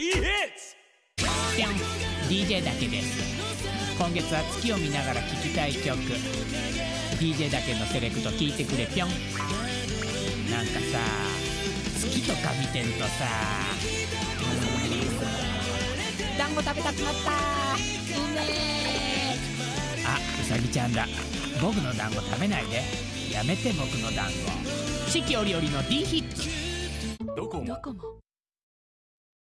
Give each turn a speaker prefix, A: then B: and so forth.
A: ぴょん DJ だけです。今月は月を見ながら聴きたい曲。DJ だけのセレクト聴いてくれぴょん。なんかさ月とか見てるとさ団子食べたくなった。うめえあうさぎちゃんだ。僕の団子食べないで。やめて僕の団子。四季折々の D ヒッツ